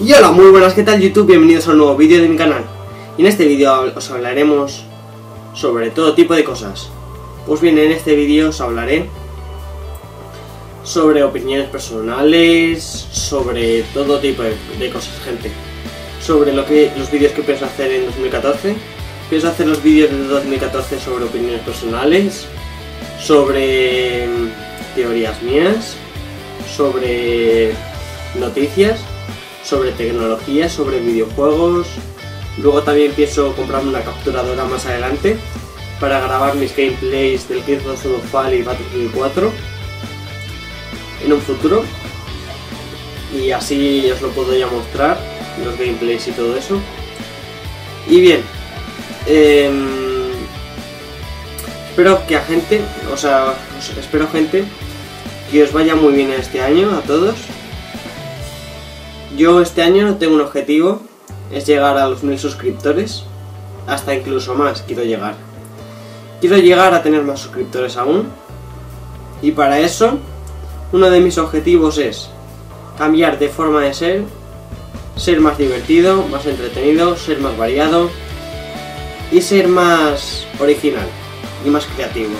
Y hola, muy buenas, ¿qué tal YouTube? Bienvenidos a un nuevo vídeo de mi canal. Y en este vídeo os hablaremos sobre todo tipo de cosas. Pues bien, en este vídeo os hablaré sobre opiniones personales, sobre todo tipo de, de cosas, gente. Sobre lo que los vídeos que pienso hacer en 2014. Pienso hacer los vídeos de 2014 sobre opiniones personales, sobre mm, teorías mías, sobre noticias, sobre tecnología, sobre videojuegos. Luego también pienso comprarme una capturadora más adelante para grabar mis gameplays del Gears of Fall y Battlefield 4 en un futuro. Y así os lo puedo ya mostrar, los gameplays y todo eso. Y bien, em, espero que a gente, o sea, espero gente que os vaya muy bien este año a todos. Yo este año tengo un objetivo, es llegar a los mil suscriptores, hasta incluso más quiero llegar. Quiero llegar a tener más suscriptores aún, y para eso, uno de mis objetivos es cambiar de forma de ser, ser más divertido, más entretenido, ser más variado y ser más original y más creativo.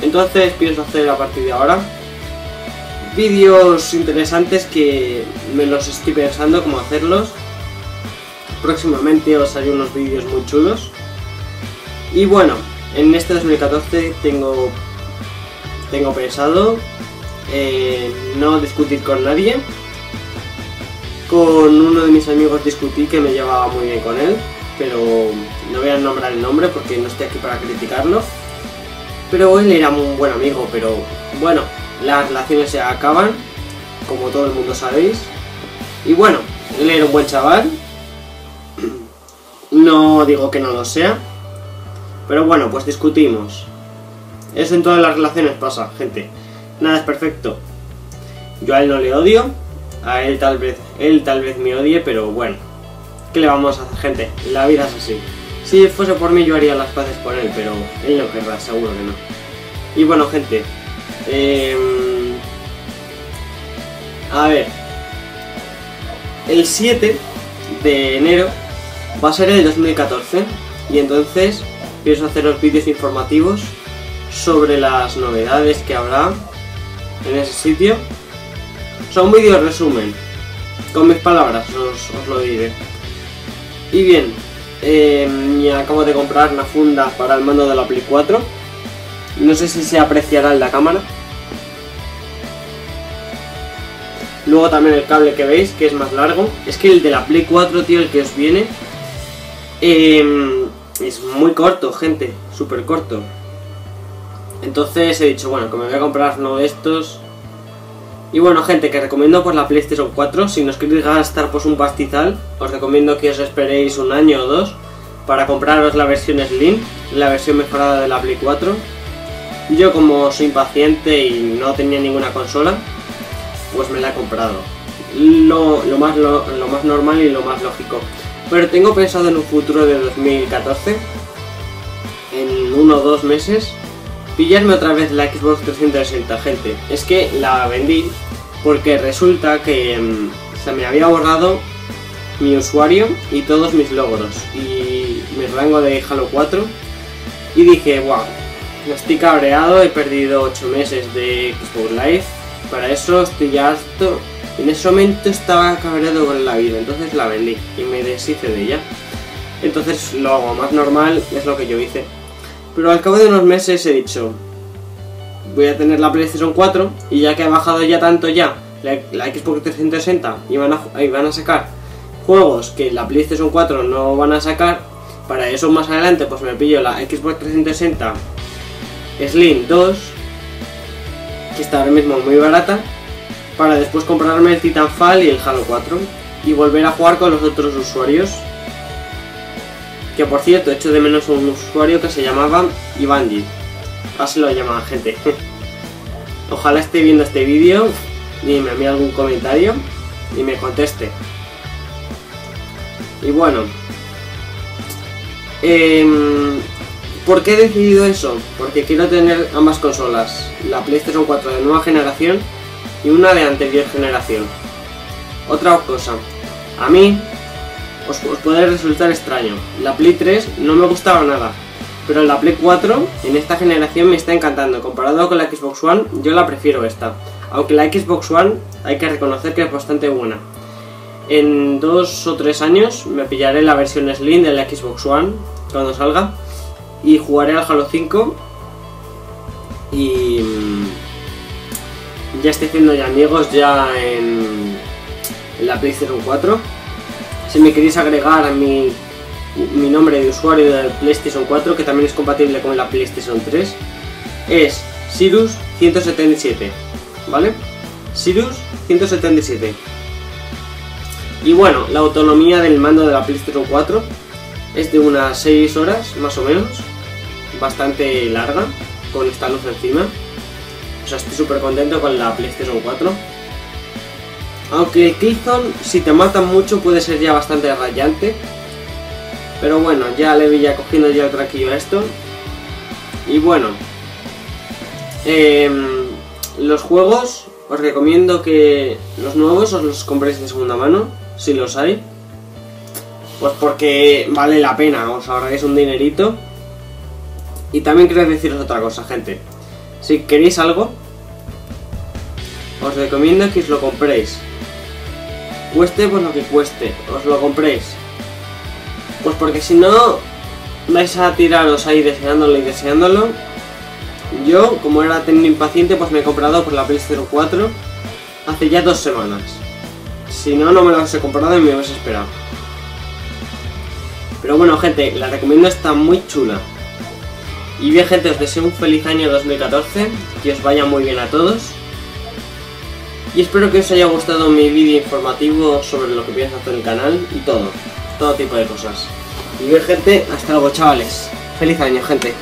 Entonces pienso hacer a partir de ahora vídeos interesantes que me los estoy pensando cómo hacerlos. Próximamente os haré unos vídeos muy chulos. Y bueno, en este 2014 tengo tengo pensado eh, no discutir con nadie. Con uno de mis amigos discutí que me llevaba muy bien con él, pero no voy a nombrar el nombre porque no estoy aquí para criticarlo. Pero él era un buen amigo, pero bueno, las relaciones se acaban, como todo el mundo sabéis. Y bueno, él era un buen chaval. No digo que no lo sea. Pero bueno, pues discutimos. Eso en todas las relaciones pasa, gente. Nada es perfecto. Yo a él no le odio. A él tal vez, él tal vez me odie, pero bueno. ¿Qué le vamos a hacer, gente? La vida es así. Si fuese por mí yo haría las paces por él, pero él no querrá, seguro que no. Y bueno, gente. Em, a ver. El 7 de enero va a ser el 2014. Y entonces pienso hacer los vídeos informativos sobre las novedades que habrá en ese sitio. Son vídeos resumen. Con mis palabras os, lo diré. Y bien, eh, acabo de comprar una funda para el mando de la Play 4. No sé si se apreciará en la cámara. Luego también el cable que veis, que es más largo. Es que el de la Play 4, tío, el que os viene, eh, es muy corto, gente. Súper corto. Entonces he dicho, bueno, que me voy a comprar uno de estos. Y bueno, gente, que recomiendo por la PlayStation 4. Si nos queréis gastar pues un pastizal, os recomiendo que os esperéis un año o dos para compraros la versión Slim, la versión mejorada de la Play 4. Yo como soy impaciente y no tenía ninguna consola, pues me la he comprado. Lo, más, lo más normal y lo más lógico. Pero tengo pensado en un futuro de 2014, en uno o dos meses, pillarme otra vez la Xbox 360, gente. Es que la vendí porque resulta que mm, se me había borrado mi usuario y todos mis logros y mi rango de Halo 4 y dije, wow, estoy cabreado, he perdido 8 meses de Xbox Live, para eso estoy ya harto. En ese momento estaba cabreado con la vida, entonces la vendí y me deshice de ella. Entonces lo más normal es lo que yo hice. Pero al cabo de unos meses he dicho, voy a tener la PlayStation 4 y ya que ha bajado ya tanto ya la, la Xbox 360 y van, a, y van a sacar juegos que la PlayStation 4 no van a sacar, para eso más adelante pues me pillo la Xbox 360 Slim 2, que está ahora mismo muy barata, para después comprarme el Titanfall y el Halo 4 y volver a jugar con los otros usuarios. Que por cierto, echo de menos un usuario que se llamaba Ivanji. Así lo llama gente. Ojalá esté viendo este vídeo y me envíe algún comentario y me conteste. Y bueno. em, ¿Por qué he decidido eso? Porque quiero tener ambas consolas. La PlayStation 4 de nueva generación y una de anterior generación. Otra cosa. A mí os, puede resultar extraño. La Play 3 no me gustaba nada. Pero la Play 4 en esta generación me está encantando. Comparado con la Xbox One, yo la prefiero esta. Aunque la Xbox One hay que reconocer que es bastante buena. En dos o tres años me pillaré la versión Slim de la Xbox One cuando salga. Y jugaré al Halo 5. Y mm, ya estoy haciendo ya amigos ya en, la PlayStation 4. Si me queréis agregar a mi mi nombre de usuario del PlayStation 4, que también es compatible con la PlayStation 3, es Sirius177, ¿vale? Sirius177. Y bueno, la autonomía del mando de la PlayStation 4 es de unas 6 horas, más o menos, bastante larga, con esta luz encima. O sea, estoy súper contento con la PlayStation 4. Aunque el Killzone, si te matan mucho, puede ser ya bastante rayante pero bueno, ya le vi ya cogiendo ya el tranquillo a esto. Y bueno, em, los juegos os recomiendo que los nuevos os los compréis de segunda mano, si los hay. Pues porque vale la pena, os ahorráis un dinerito. Y también quiero deciros otra cosa, gente. Si queréis algo, os recomiendo que os lo compréis. Cueste por lo que cueste, os lo compréis. Pues porque si no, vais a tiraros ahí deseándolo y deseándolo. Yo, como era tan impaciente, pues me he comprado por la PlayStation 4 hace ya dos semanas. Si no, no me lo he comprado y me hubiese esperado. Pero bueno, gente, la recomiendo, está muy chula. Y bien, gente, os deseo un feliz año 2014, que os vaya muy bien a todos. Y espero que os haya gustado mi vídeo informativo sobre lo que pienso hacer el canal y todo todo tipo de cosas. Y bien gente, hasta luego chavales. Feliz año gente.